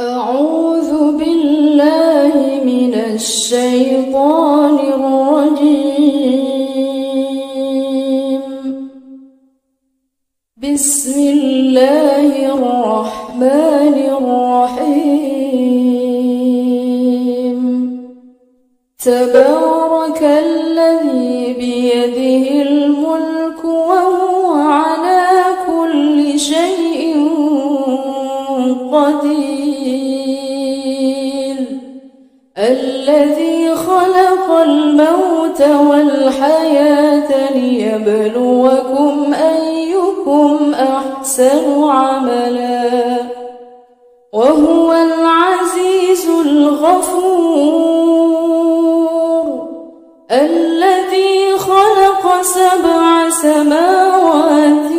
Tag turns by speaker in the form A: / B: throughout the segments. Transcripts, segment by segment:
A: أعوذ بالله من الشيطان الرجيم. بسم الله الرحمن الرحيم. تبارك الذي بيده الملك والحياة ليبلوكم أيكم أحسن عملا. وهو العزيز الغفور الذي خلق سبع سماوات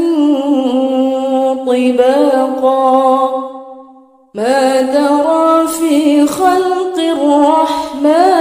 A: طباقا. ما ترى في خلق الرحمن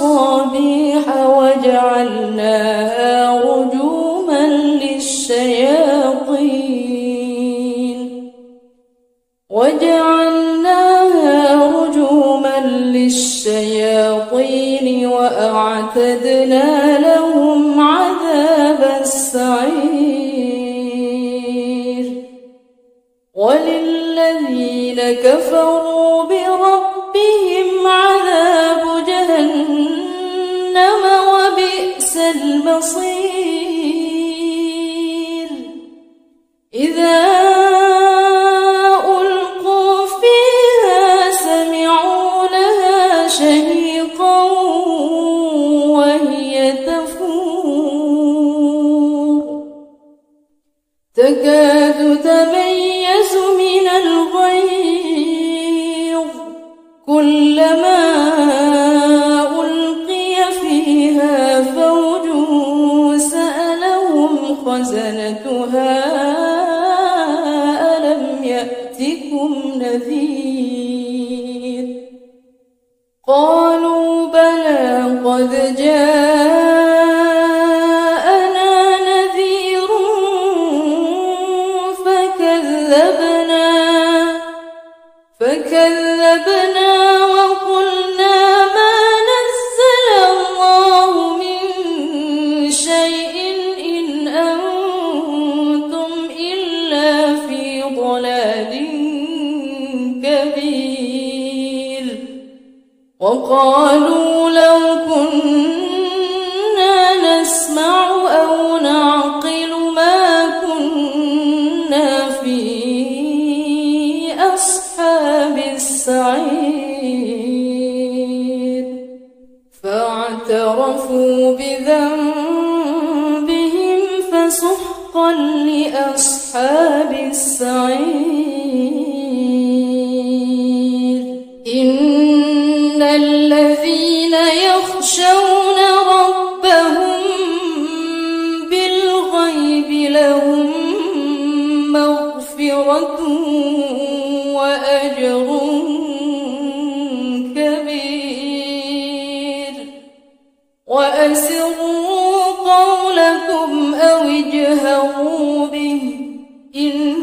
A: بمصابيح وجعلناها رجوما للشياطين. وجعلناها رجوما للشياطين وأعتدنا لهم عذاب السعير. وللذين كفروا بربهم عذاب جهنم وبئس المصير. إذا وأسروا قولكم أو اجهروا به إنه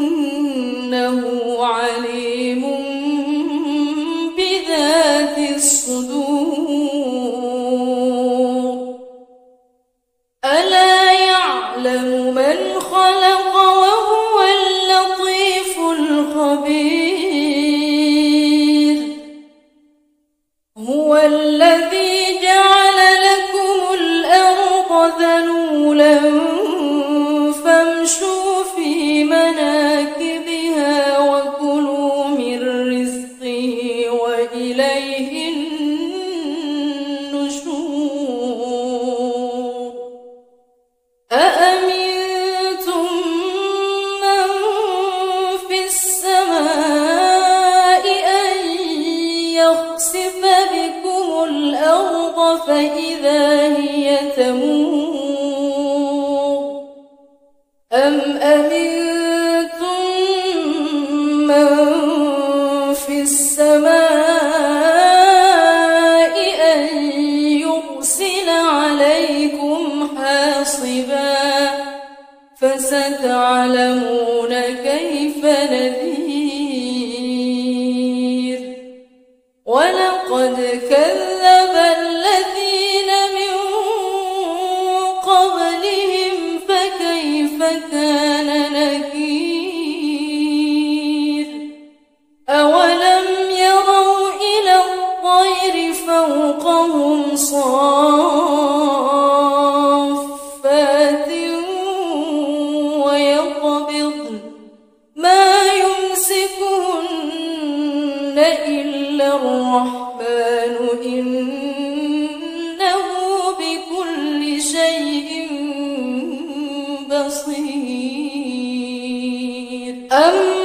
A: بصير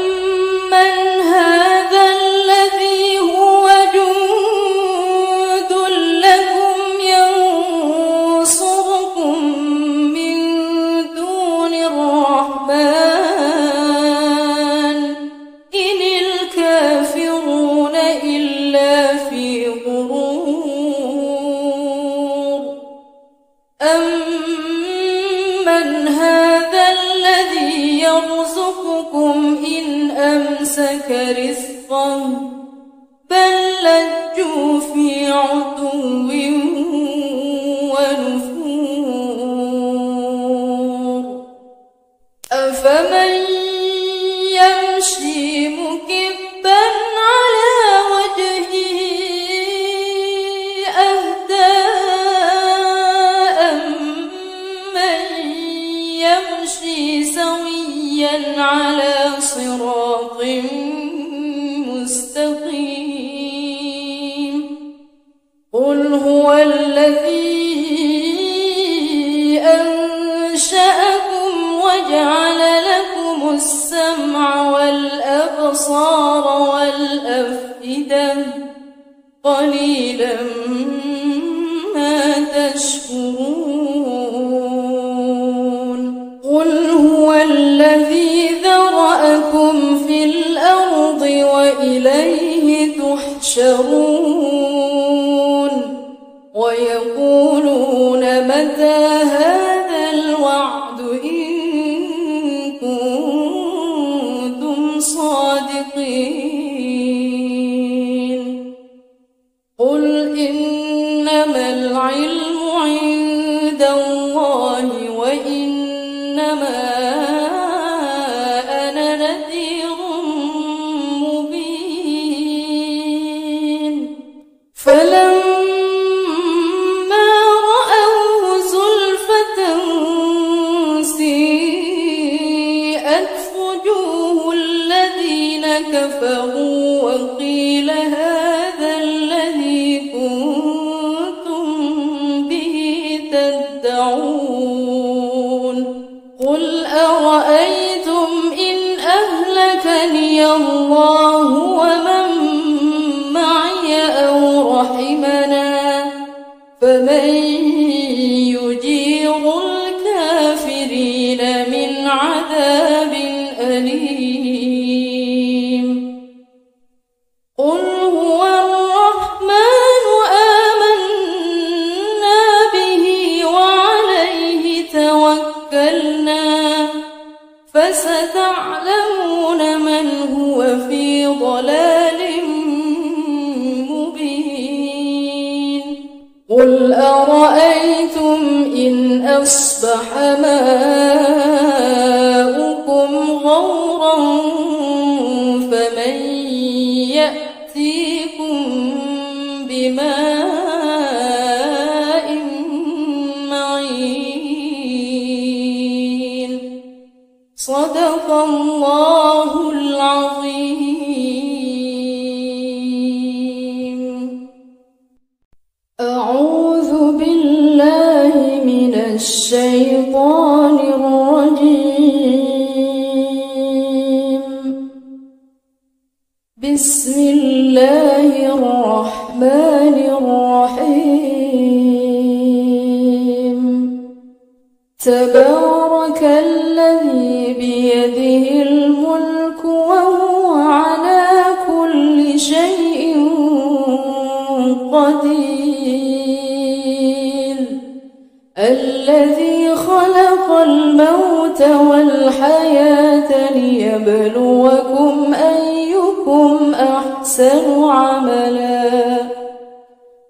A: الحياة ليبلوكم أيكم أحسن عملا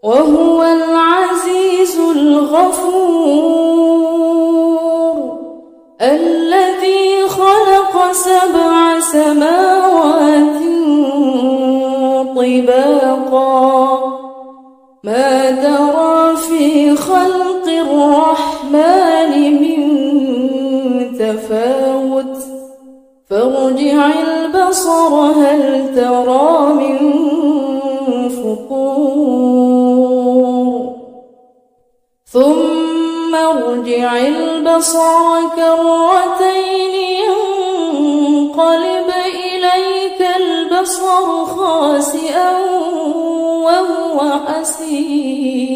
A: وهو العزيز الغفور الذي خلق سبع سماوات طباقا. ما ترى في خلق الرحمن من تفاؤل فارجع البصر هل ترى من ثم ارجع البصر كرتين ينقلب إليك البصر خاسئا وهو حسير.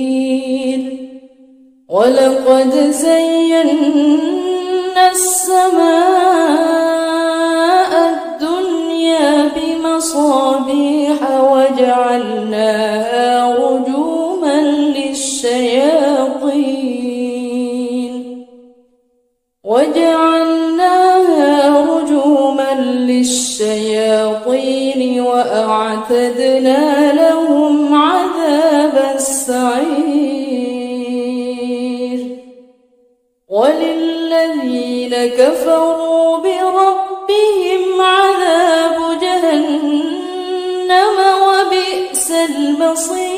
A: ولقد زينا السماء المصابيح وجعلناها رجوما للشياطين. وجعلناها رجوما للشياطين وأعتدنا لهم عذاب السعير. وللذين كفروا بربهم will sleep.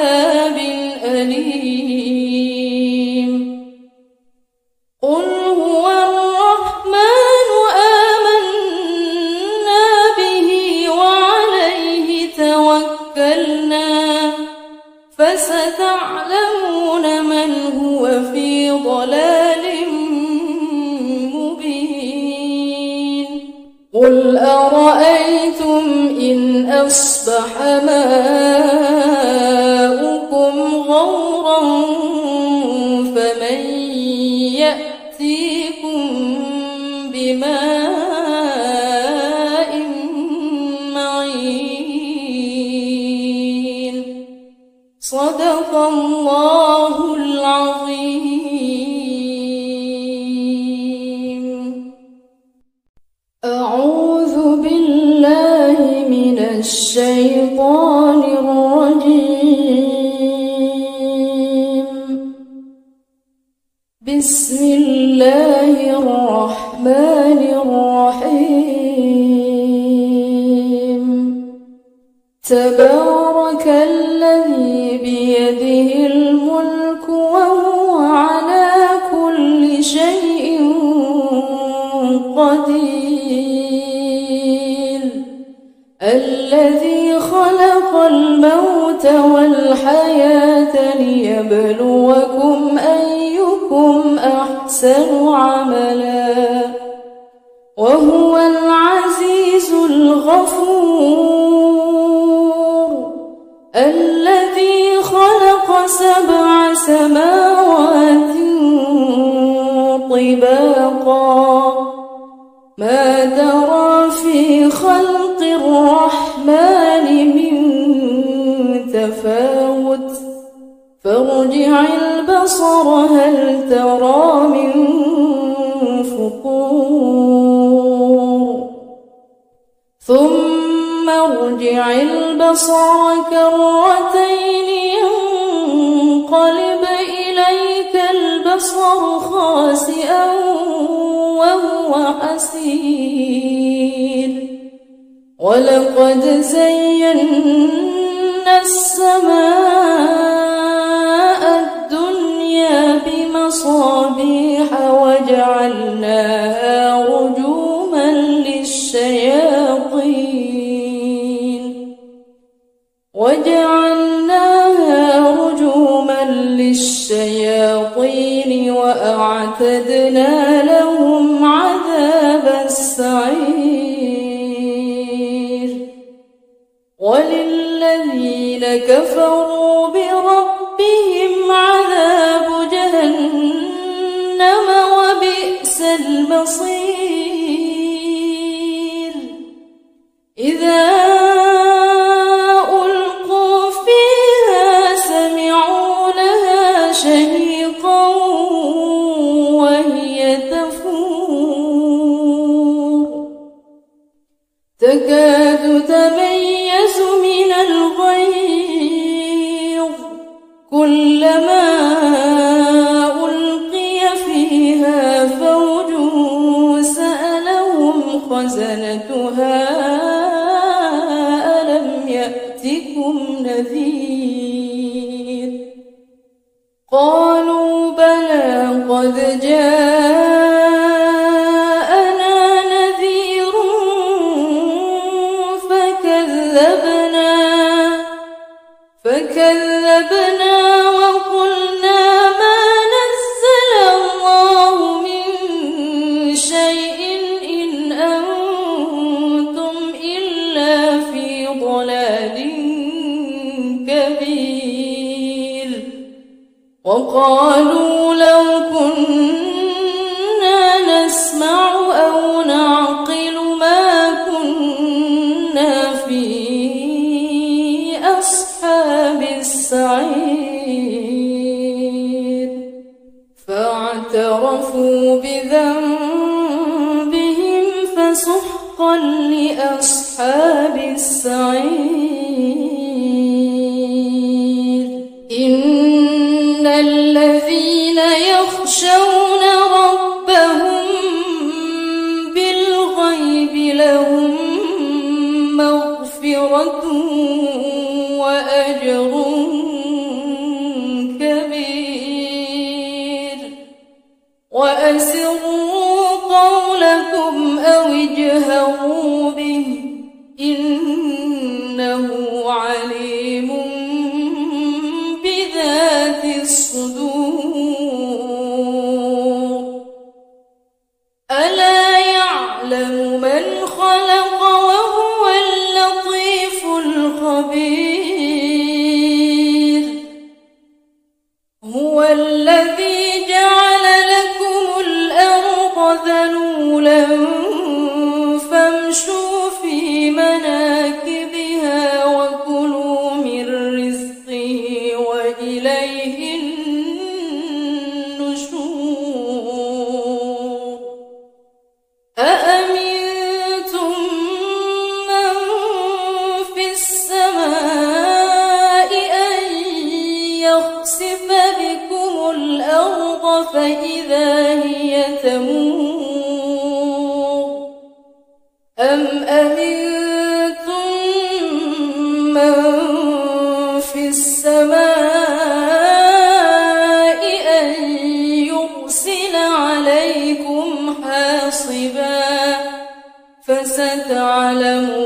A: عذاب الصقور. ثم ارجع البصر كرتين ينقلب إليك البصر خاسئا وهو حسير. ولقد زينا السماء المصابيح وجعلناها رجوما للشياطين. وجعلناها رجوما للشياطين وأعتدنا لهم عذاب السعير. وللذين كفروا بربهم المصير. إذا وقالوا لو ستعلمون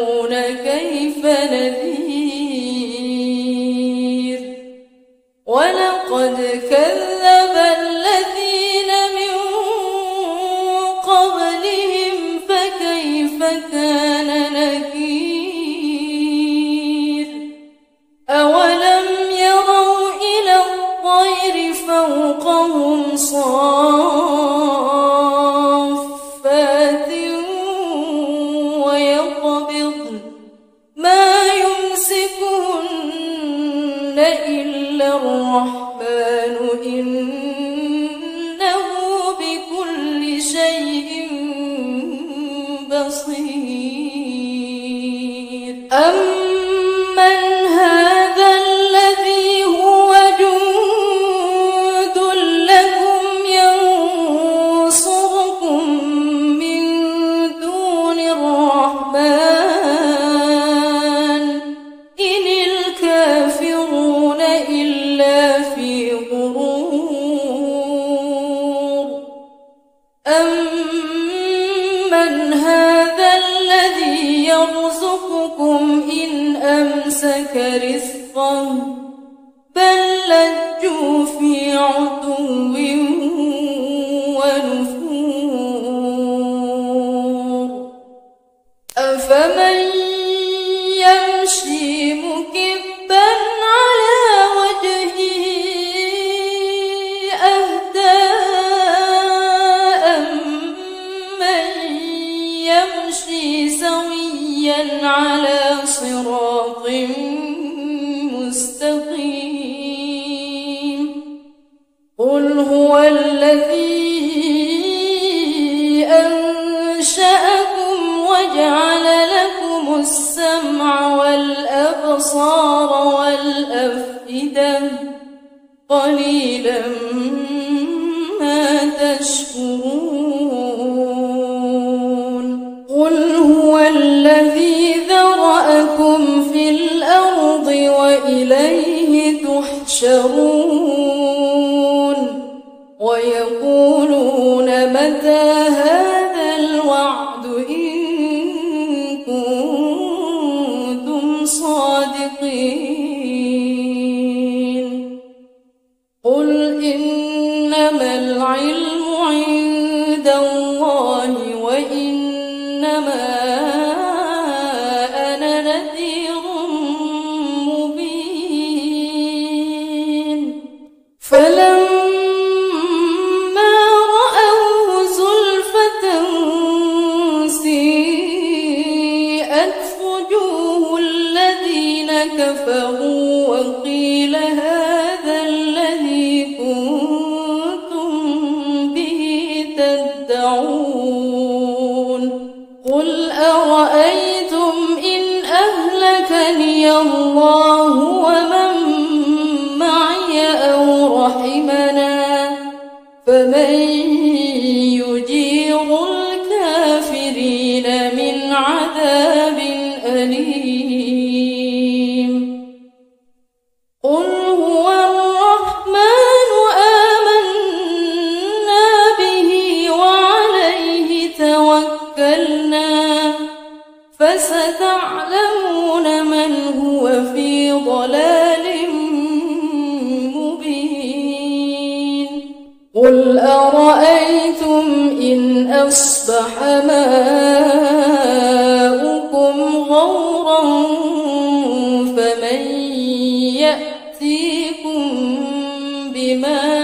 A: السمع والأبصار والأفئدة. قليلا ما تشكرون. قل هو الذي ذرأكم في الأرض وإليه تحشرون. إيمان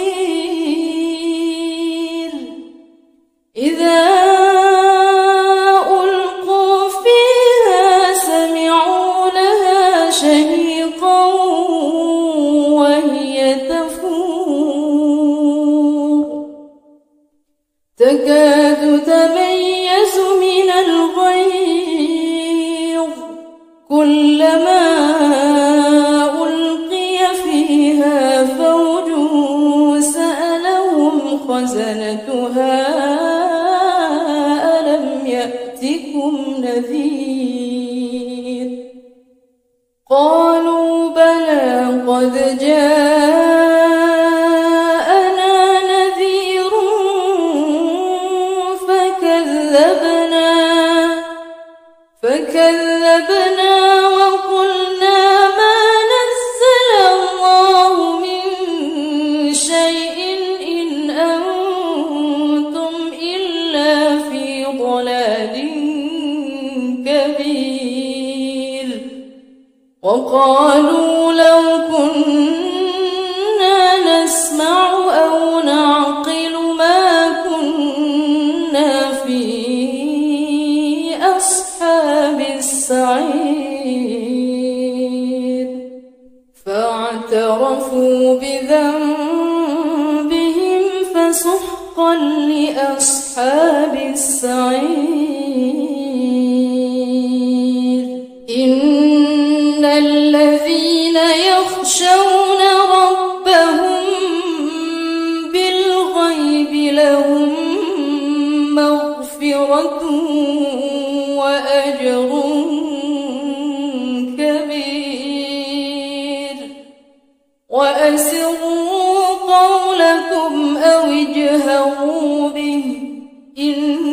A: الذين يخشون ربهم بالغيب لهم مغفرة وأجر كبير. وأسروا قولكم أو اجهروا به إن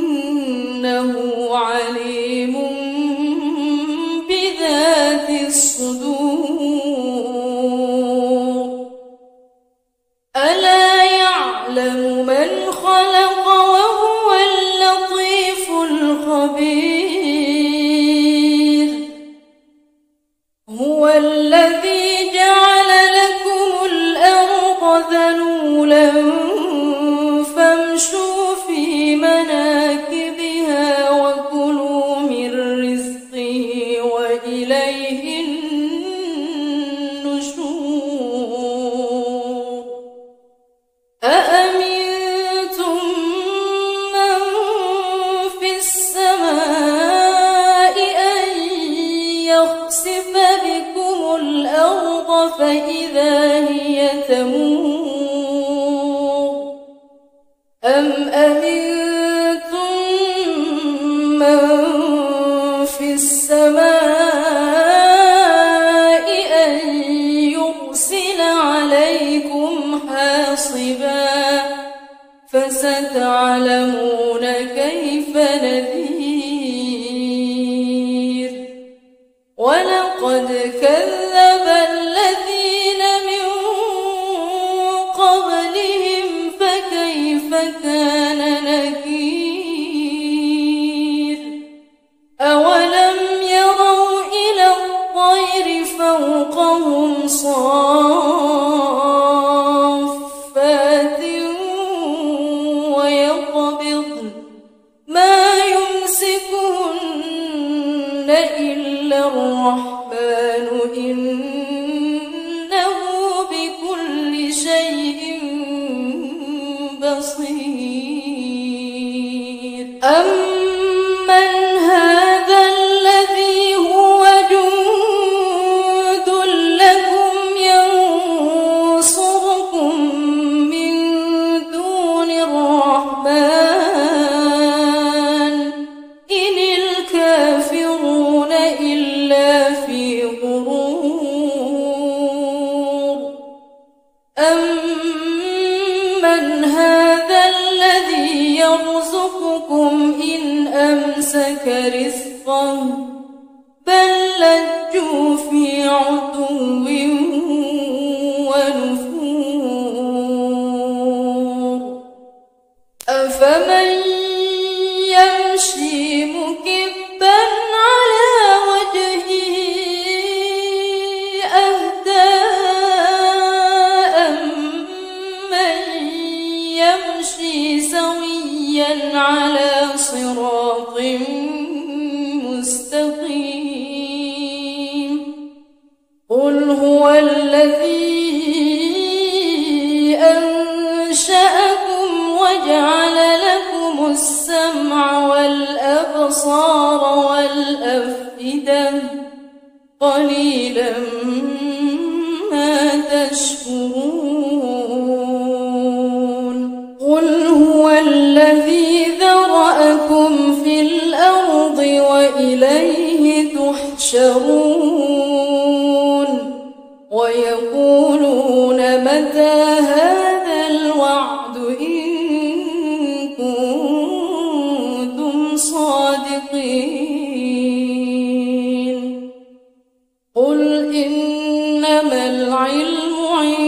A: ويقبضن ما يمسكهن إلا الرحمن. إن إنما العلم عند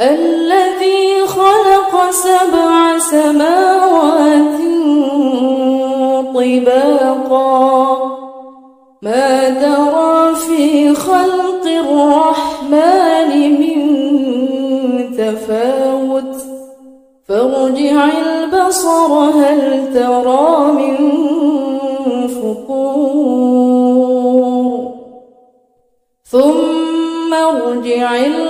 A: الذي خلق سبع سماوات طباقا. ما ترى في خلق الرحمن من تفاوت. فارجع البصر هل ترى من فقور ثم ارجع البصر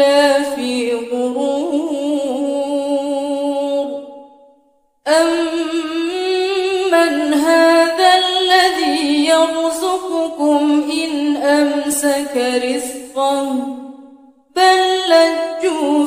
A: إلا في غرور. أمن هذا الذي يرزقكم إن أمسك رزقه؟ بل لجوا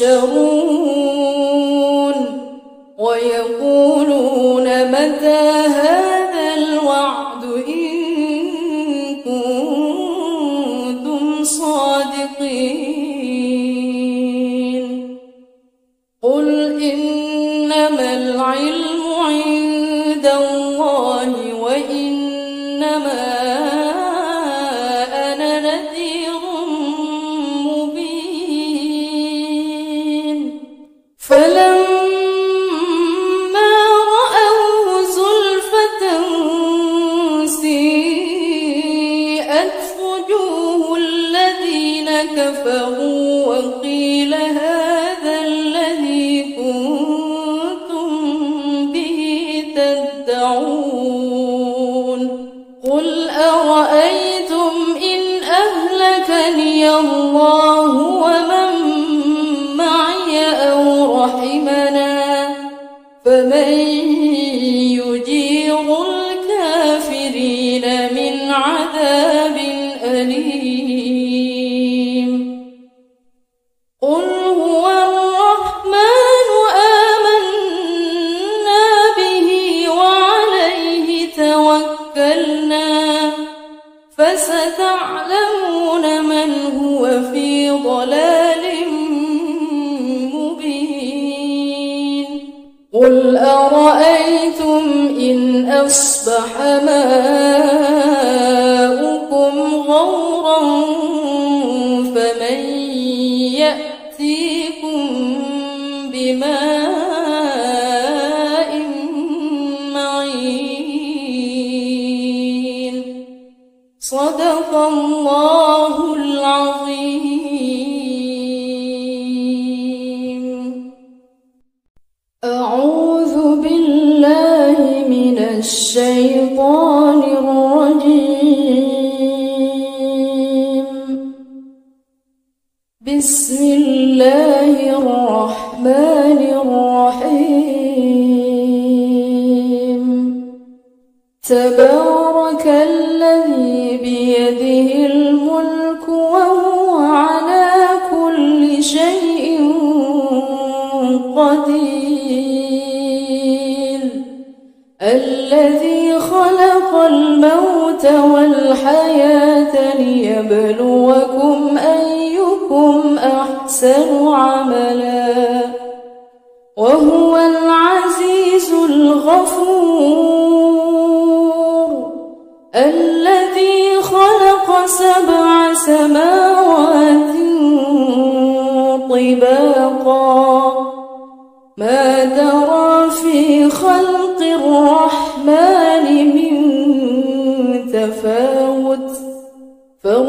A: يحشرون ويقولون متى الله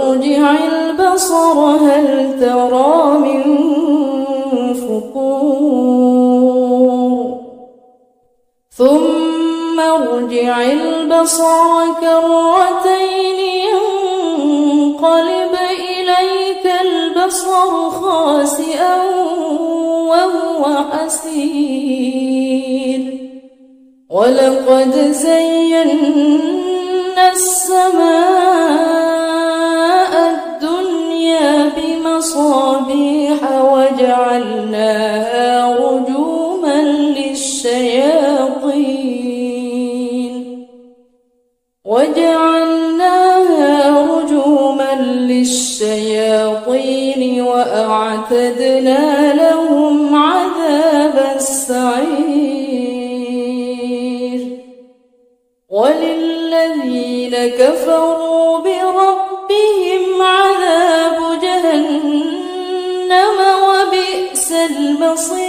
A: فارجع البصر هل ترى من فقور ثم ارجع البصر كرتين ينقلب إليك البصر خاسئا وهو حسير. ولقد زينا السماء المصابيح وجعلناها رجوما للشياطين. وجعلناها رجوما للشياطين وأعتدنا لهم عذاب السعير. وللذين كفروا بالله will sleep.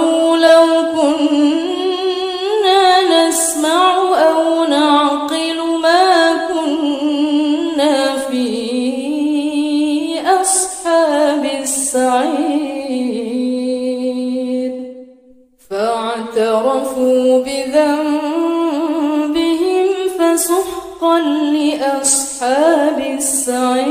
A: السعير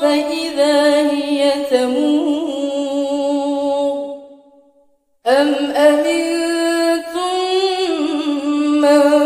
A: فإذا هي تمور أم أمنتم من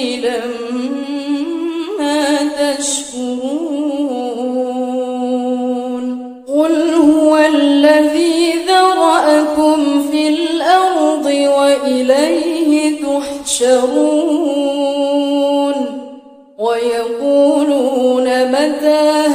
A: يحشرون ويقولون متى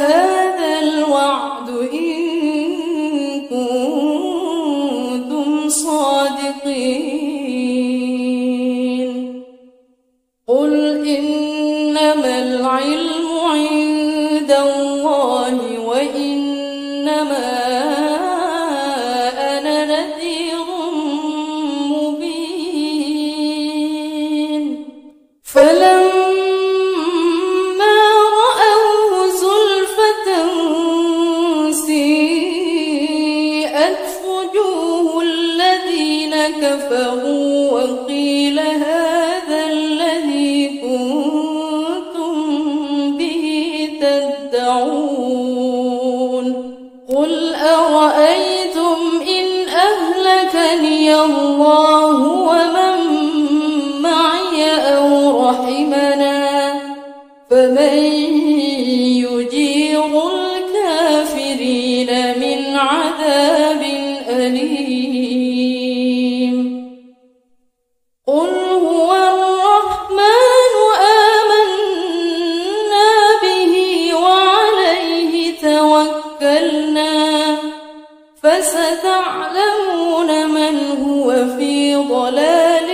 A: ضلال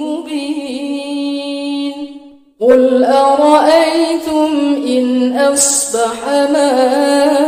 A: مبين. قل أرأيتم إن أصبح ماء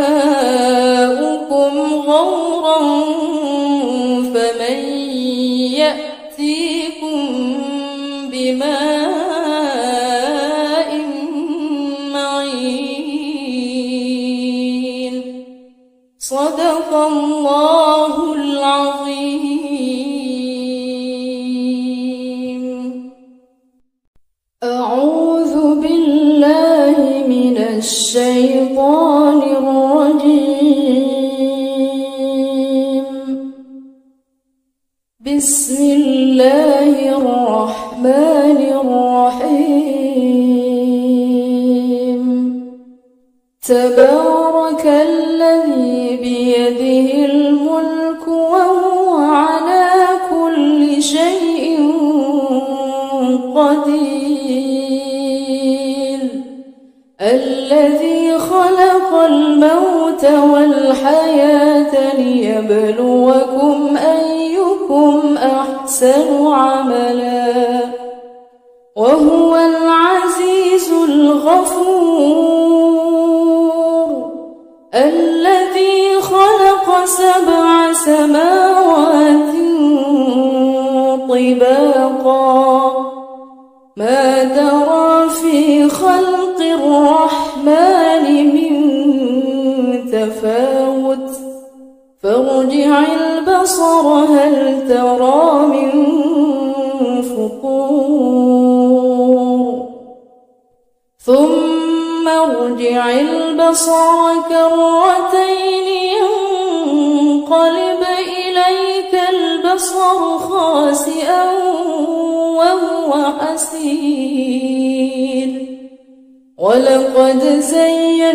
A: ولقد زينا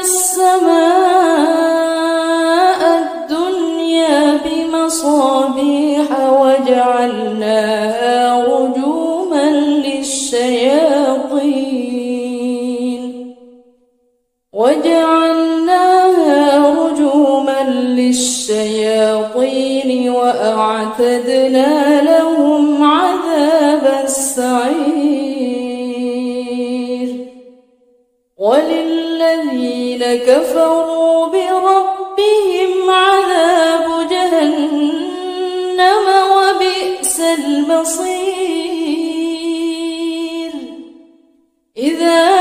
A: السماء الدنيا بمصابيح وجعلناها رجوما للشياطين. وجعلناها رجوما للشياطين وأعتدنا لها كفروا بربهم عذاب جهنم وبئس المصير. إذا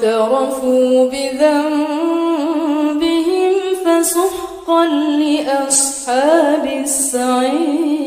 A: فاعترفوا بذنبهم فسحقا لأصحاب السعير.